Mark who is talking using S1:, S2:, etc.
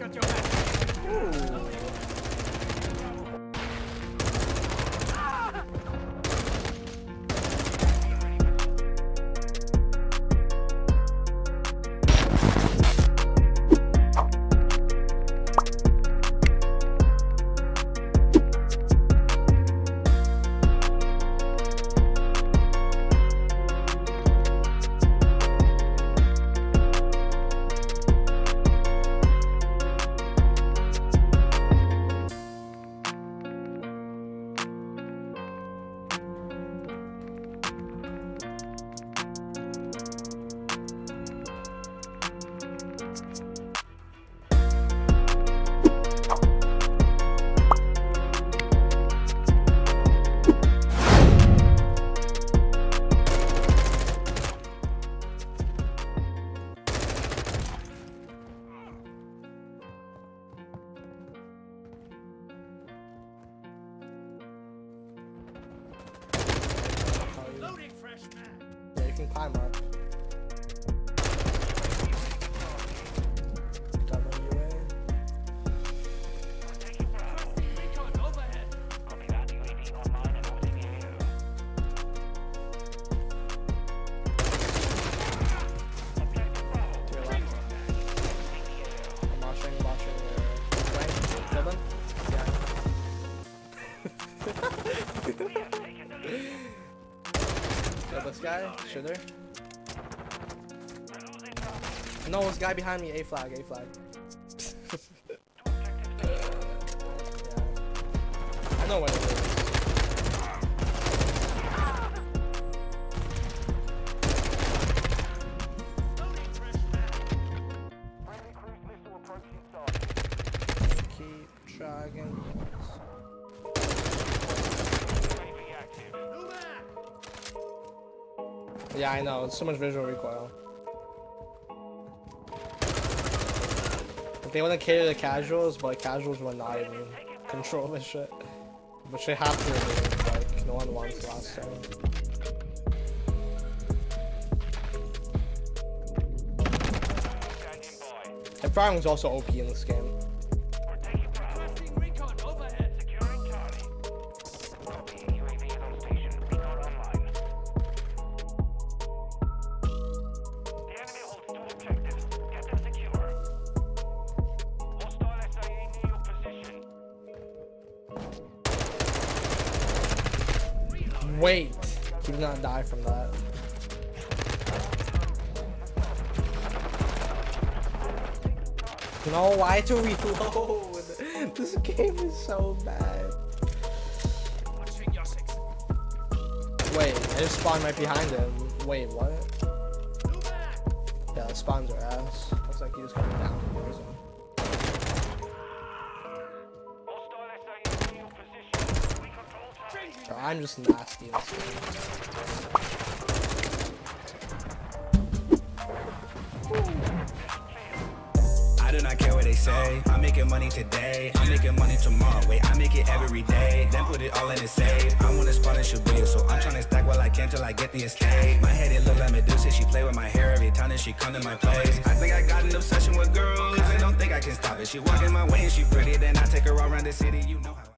S1: Got your back. Yeah, you can climb up. Double UA. To your left. I'm watching, watching your flank. Kill them? Yeah. No, this guy behind me. A flag, A flag. I know what it is. Keep dragging. Yeah, I know. It's so much visual recoil. They want to cater to casuals, but casuals will not even control this shit. Which they have to like, no one wants last time. And Brian was also OP in this game. Wait, he did not die from that. No, why to reload? This game is so bad. Wait, I just spawned right behind him. Wait, what? Yeah, the spawns our ass. Looks like he was coming down Bro, I'm just nasty this game.
S2: I do not care what they say. I'm making money today. I'm making money tomorrow. Wait, I make it every day. Then put it all in the safe. I to spawn and shoot so I'm trying to stack while I can till I get the escape. My head it look like Medusa. She play with my hair every time that she come to my place. I think I got an obsession with girls. I don't think I can stop it. She walking my way and she pretty. Then I take her around the city. You know how.